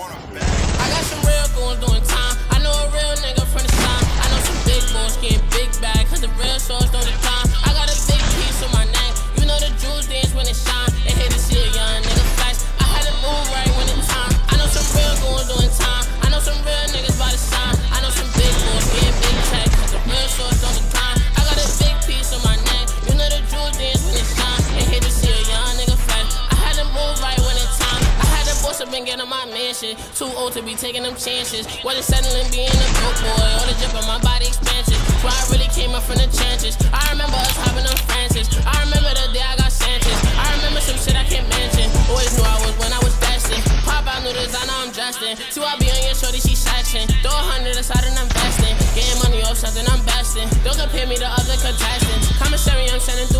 corner. Taking them chances. Wasn't settling being a broke boy. All the drip on my body expansion. Where I really came up from the chances. I remember us having them Francis. I remember the day I got Sanchez. I remember some shit I can't mention. Always knew I was when I was destined. Pop out new designer, I'm dressed in. Two I be on your shorty, she section. Throw a hundred aside and I'm investing. Getting money off something I'm besting. Don't compare me to other contestants. Commissary, I'm sending through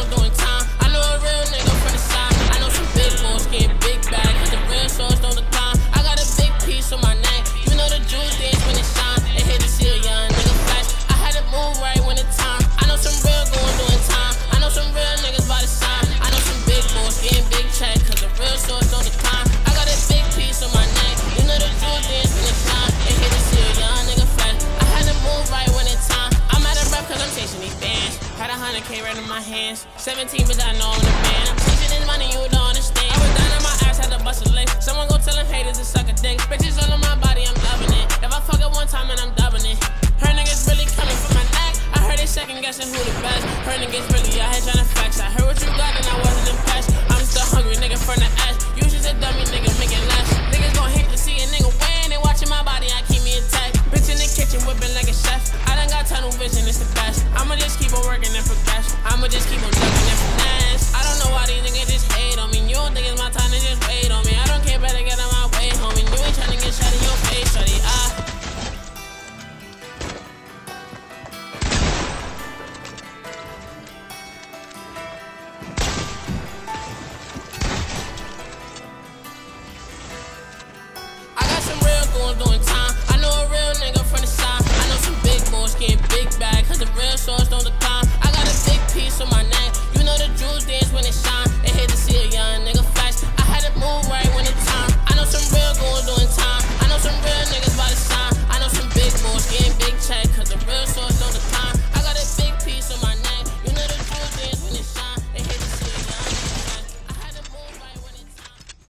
100k right in my hands. 17, but I know I'm the man. I'm chasing this money, you don't understand. I was down on my ass, had to bust a lick. Someone go tell them haters to suck a dick. Bitches all on my body, I'm loving it. If I fuck up one time and I'm dubbing it. Her niggas really coming for my neck. I heard they second guessing who the best. Her niggas really